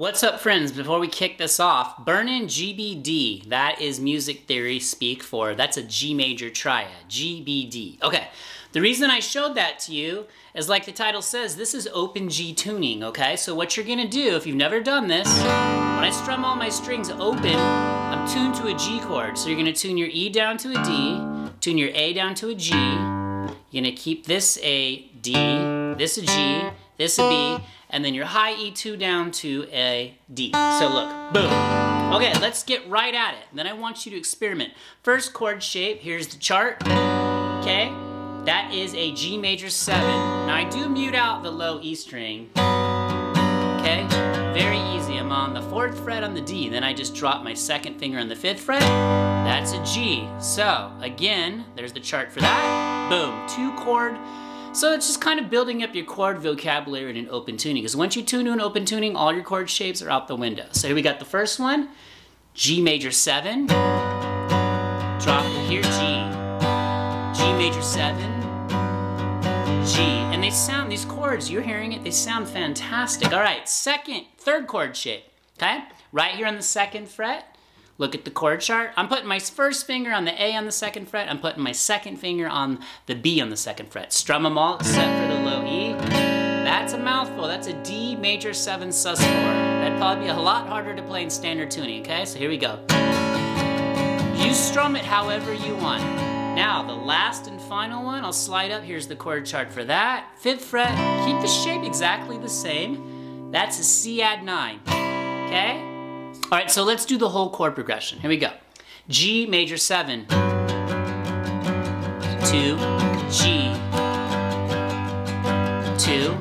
What's up friends, before we kick this off, burn in GBD, that is music theory speak for, that's a G major triad, GBD. Okay, the reason I showed that to you is like the title says, this is open G tuning, okay? So what you're gonna do, if you've never done this, when I strum all my strings open, I'm tuned to a G chord. So you're gonna tune your E down to a D, tune your A down to a G, you're gonna keep this a D, this a G, this a B, and then your high E2 down to a D. So look, boom. Okay, let's get right at it. Then I want you to experiment. First chord shape, here's the chart, okay? That is a G major seven. Now I do mute out the low E string, okay? Very easy, I'm on the fourth fret on the D, then I just drop my second finger on the fifth fret, that's a G. So again, there's the chart for that, boom, two chord, so it's just kind of building up your chord vocabulary in an open tuning. Because once you tune to an open tuning, all your chord shapes are out the window. So here we got the first one, G major 7, drop here, G, G major 7, G. And they sound, these chords, you're hearing it, they sound fantastic. All right, second, third chord shape, okay? Right here on the second fret, Look at the chord chart. I'm putting my first finger on the A on the second fret. I'm putting my second finger on the B on the second fret. Strum them all except for the low E. That's a mouthful. That's a D major 7 sus4. That'd probably be a lot harder to play in standard tuning, okay? So here we go. You strum it however you want. Now, the last and final one, I'll slide up. Here's the chord chart for that. Fifth fret, keep the shape exactly the same. That's a C add 9, okay? All right, so let's do the whole chord progression. Here we go. G major 7 two, G, two,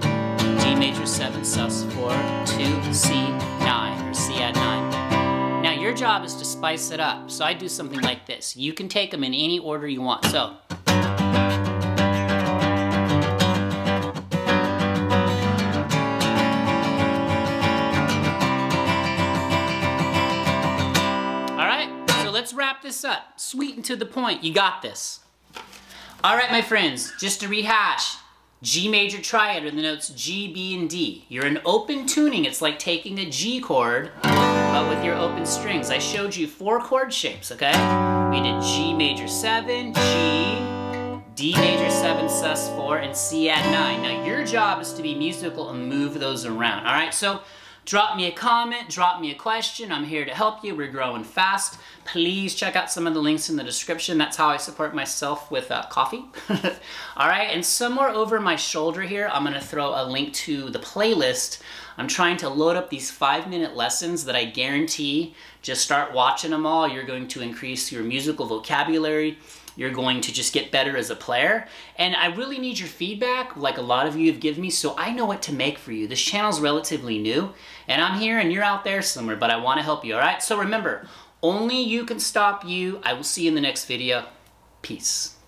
D major 7 sus 4 two, C 9 or C add 9. Now your job is to spice it up. So I do something like this. You can take them in any order you want. So this up. Sweet and to the point. You got this. All right, my friends, just to rehash. G major triad are the notes G, B, and D. You're in open tuning. It's like taking a G chord, but with your open strings. I showed you four chord shapes, okay? We did G major 7, G, D major 7 sus 4, and C add 9. Now your job is to be musical and move those around, all right? So Drop me a comment, drop me a question. I'm here to help you. We're growing fast. Please check out some of the links in the description. That's how I support myself with uh, coffee. All right, and somewhere over my shoulder here, I'm gonna throw a link to the playlist. I'm trying to load up these five minute lessons that I guarantee just start watching them all. You're going to increase your musical vocabulary you're going to just get better as a player. And I really need your feedback, like a lot of you have given me, so I know what to make for you. This channel's relatively new, and I'm here and you're out there somewhere, but I wanna help you, all right? So remember, only you can stop you. I will see you in the next video. Peace.